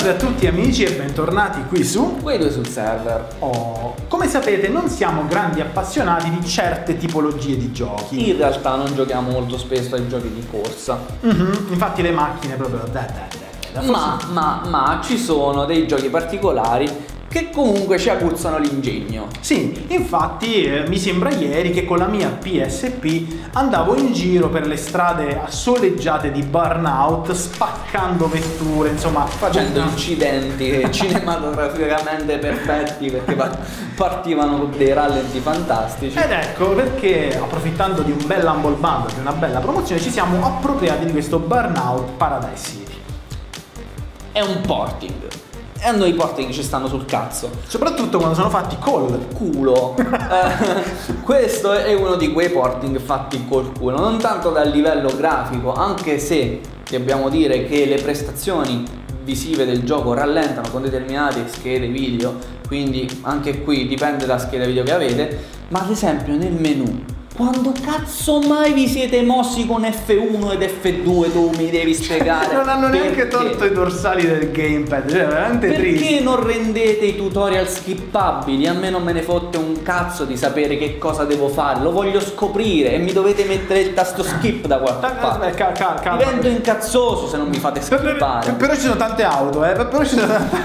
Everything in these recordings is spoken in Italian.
Salve a tutti amici e bentornati qui su due sul server. Oh, come sapete non siamo grandi appassionati di certe tipologie di giochi. In realtà non giochiamo molto spesso ai giochi di corsa. Mhm, Infatti le macchine proprio... Da, da, da, da, Ma, ma, ma ci sono dei giochi particolari che comunque ci aguzzano l'ingegno. Sì, infatti eh, mi sembra ieri che con la mia PSP andavo in giro per le strade soleggiate di Burnout spaccando vetture, insomma Facendo una- incidenti cinematograficamente perfetti perché pa- partivano con dei rallenti fantastici. Ed ecco perché, approfittando di un bel humble bundle, di una bella promozione, ci siamo appropriati di questo Burnout Paradise City. È un porting. E noi i porting ci stanno sul cazzo. Soprattutto quando sono fatti col culo. Eh, questo è uno di quei porting fatti col culo, non tanto dal livello grafico, anche se dobbiamo dire che le prestazioni visive del gioco rallentano con determinate schede video, quindi anche qui dipende da scheda video che avete, ma ad esempio nel menu quando cazzo mai vi siete mossi con F1 ed F2 tu mi devi spiegare non hanno neanche perché? tolto i dorsali del gamepad, cioè veramente triste. Perché non rendete i tutorial skippabili? A me non me ne fotte un cazzo di sapere che cosa devo fare, lo voglio scoprire e mi dovete mettere il tasto skip da qualche Ta- parte. aspetta, ca- ca- calma. Divento incazzoso se non mi fate skippare. Però ci sono tante auto, eh, però ci sono tante,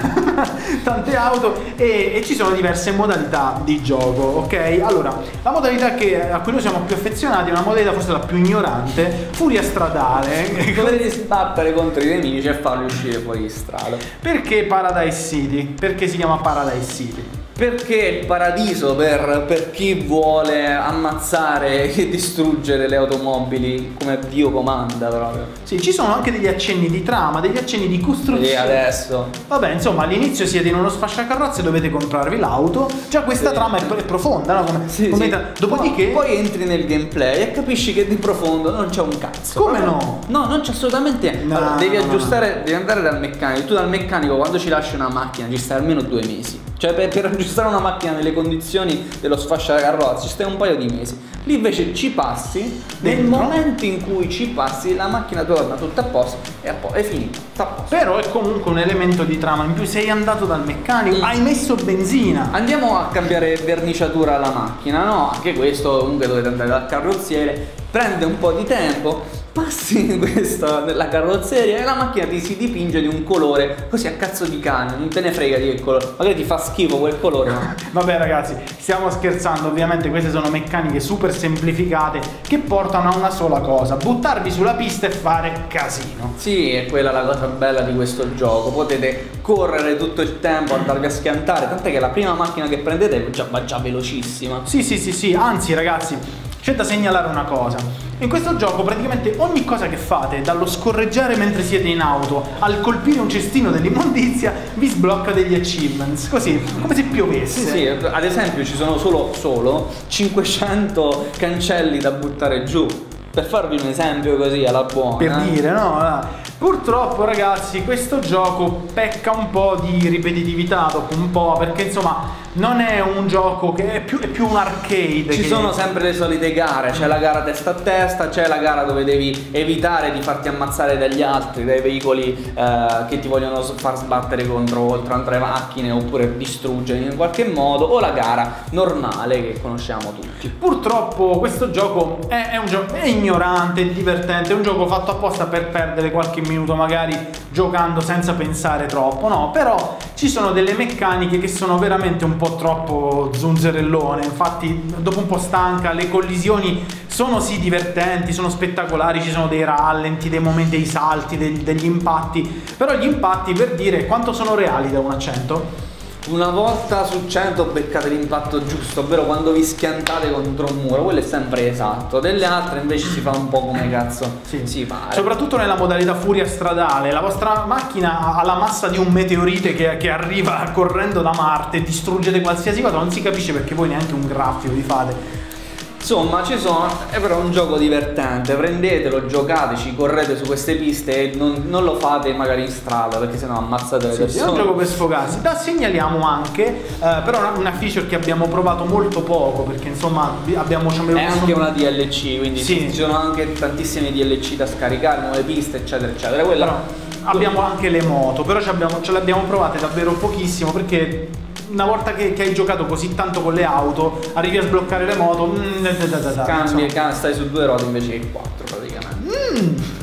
tante auto e, e ci sono diverse modalità di gioco, ok? Allora, la modalità che, a cui noi siamo più affezionati una modalità forse la più ignorante, furia stradale. Dovete sbattere contro i nemici e farli uscire fuori di strada. Perché Paradise City? Perché si chiama Paradise City? Perché è il paradiso per, per chi vuole ammazzare e distruggere le automobili come Dio comanda proprio. Sì, ci sono anche degli accenni di trama, degli accenni di costruzione. E adesso Vabbè, insomma, all'inizio siete in uno sfasciacarrozze e dovete comprarvi l'auto. Già questa Sì. trama è, profonda, no? Come, Sì, come sì. tra- Dopodiché, poi, poi entri nel gameplay e capisci che di profondo non c'è un cazzo. Come no? No, non c'è assolutamente niente. No, Allora, devi no, no. aggiustare, devi andare dal meccanico. Tu dal meccanico quando ci lasci una macchina ci stai almeno due mesi. Cioè per, per aggiustare una macchina nelle condizioni dello sfasciacarrozze ci stai un paio di mesi. Lì invece ci passi, nel Dentro. momento in cui ci passi la macchina torna tutta a posto e è finito. Però è comunque un elemento di trama in più. Sei andato dal meccanico, Mm. hai messo benzina. Andiamo a cambiare verniciatura alla macchina, no? Anche questo comunque dovete andare dal carrozziere, prende un po' di tempo, passi in questa nella carrozzeria e la macchina ti si dipinge di un colore così a cazzo di cane, non te ne frega di che colore, magari ti fa schifo quel colore, ma Vabbè ragazzi, stiamo scherzando, ovviamente queste sono meccaniche super semplificate che portano a una sola cosa, buttarvi sulla pista e fare casino. Sì, è quella la cosa bella di questo gioco. Potete correre tutto il tempo, andarvi a schiantare. Tant'è che la prima macchina che prendete già- va già velocissima. Sì, sì, sì, sì, anzi ragazzi, c'è da segnalare una cosa. In questo gioco praticamente ogni cosa che fate, dallo scorreggiare mentre siete in auto al colpire un cestino dell'immondizia, vi sblocca degli achievements, così, come se piovesse. Sì, sì, ad esempio ci sono solo, solo 500 cancelli da buttare giù. Per farvi un esempio così alla buona. Per dire, no? Purtroppo ragazzi questo gioco pecca un po' di ripetitività dopo un po' perché insomma non è un gioco che è più, è più un arcade. Ci sono sempre le solite gare, c'è la gara testa a testa, c'è la gara dove devi evitare di farti ammazzare dagli altri, dai veicoli eh, che ti vogliono far sbattere contro oltre altre macchine oppure distruggere in qualche modo, o la gara normale che conosciamo tutti. Purtroppo questo gioco è, è un gioco è ignorante, è divertente, è un gioco fatto apposta per perdere qualche minuto magari giocando senza pensare troppo, no? Però ci sono delle meccaniche che sono veramente un po' troppo zunzerellone, infatti dopo un po' stanca, le collisioni sono sì divertenti, sono spettacolari, ci sono dei rallenti, dei momenti, dei salti, dei- degli impatti, però gli impatti per dire quanto sono reali da 1 a 100? Una volta su 100 beccate l'impatto giusto, ovvero quando vi schiantate contro un muro, quello è sempre esatto. Delle altre invece si fa un po' come cazzo Sì. si pare. Soprattutto nella modalità furia stradale, la vostra macchina ha la massa di un meteorite che, che arriva correndo da Marte, distruggete qualsiasi cosa, non si capisce perché voi neanche un graffio vi fate. Insomma, ci sono, è però un gioco divertente, prendetelo, giocateci, correte su queste piste e non, non lo fate magari in strada perché sennò ammazzate le Sì, sì, è persone. un gioco per sfogarsi. Da segnaliamo anche, eh, però una, una feature che abbiamo provato molto poco, perché insomma abbiamo... ci abbiamo- È anche una DLC, quindi Sì. ci sono anche tantissimi DLC da scaricare, nuove piste, eccetera, eccetera. Quella Però- abbiamo anche le moto, però ce, abbiamo, ce le abbiamo provate davvero pochissimo perché una volta che, che, hai giocato così tanto con le auto, arrivi a sbloccare le moto, mm, da, da, da, cambi, stai su due ruote invece che quattro praticamente. Mm.